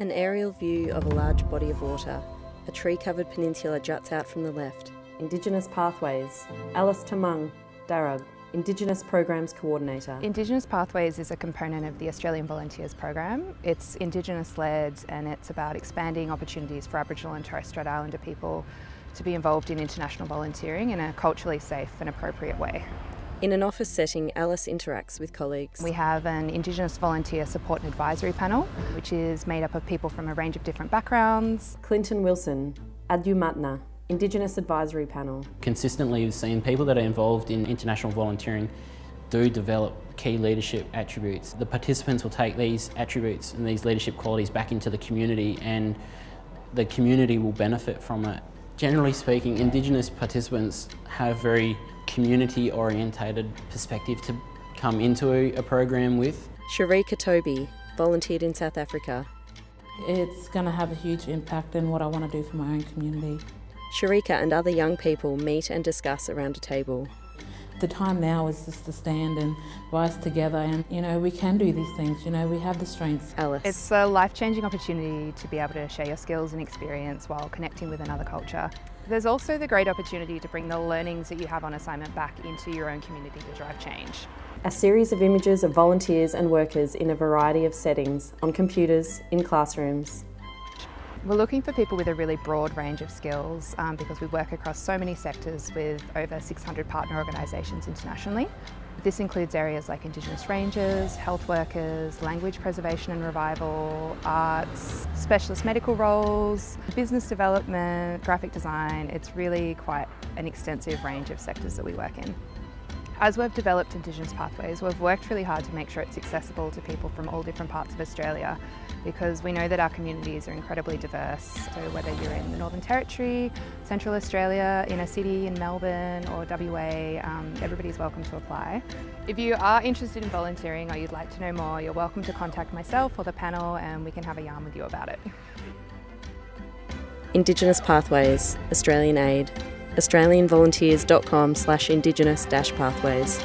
An aerial view of a large body of water. A tree covered peninsula juts out from the left. Indigenous Pathways. Alice Tamang, Darug, Indigenous Programs Coordinator. Indigenous Pathways is a component of the Australian Volunteers Program. It's Indigenous led and it's about expanding opportunities for Aboriginal and Torres Strait Islander people to be involved in international volunteering in a culturally safe and appropriate way. In an office setting, Alice interacts with colleagues. We have an Indigenous Volunteer Support and Advisory Panel, which is made up of people from a range of different backgrounds. Clinton Wilson, Adnyamathanha, Indigenous Advisory Panel. Consistently, we've seen people that are involved in international volunteering do develop key leadership attributes. The participants will take these attributes and these leadership qualities back into the community and the community will benefit from it. Generally speaking, Indigenous participants have very community orientated perspective to come into a, a program with. Shirika Toby, volunteered in South Africa. It's going to have a huge impact in what I want to do for my own community. Shirika and other young people meet and discuss around a table. The time now is just to stand and rise together and, you know, we can do these things, you know, we have the strengths. Alice. It's a life-changing opportunity to be able to share your skills and experience while connecting with another culture. There's also the great opportunity to bring the learnings that you have on assignment back into your own community to drive change. A series of images of volunteers and workers in a variety of settings, on computers, in classrooms. We're looking for people with a really broad range of skills um, because we work across so many sectors with over 600 partner organisations internationally. This includes areas like Indigenous rangers, health workers, language preservation and revival, arts, specialist medical roles, business development, graphic design. It's really quite an extensive range of sectors that we work in. As we've developed Indigenous Pathways, we've worked really hard to make sure it's accessible to people from all different parts of Australia because we know that our communities are incredibly diverse. So whether you're in the Northern Territory, Central Australia, in a city in Melbourne or WA, um, everybody's welcome to apply. If you are interested in volunteering or you'd like to know more, you're welcome to contact myself or the panel and we can have a yarn with you about it. Indigenous Pathways, Australian Aid australianvolunteers.com slash indigenous dash pathways.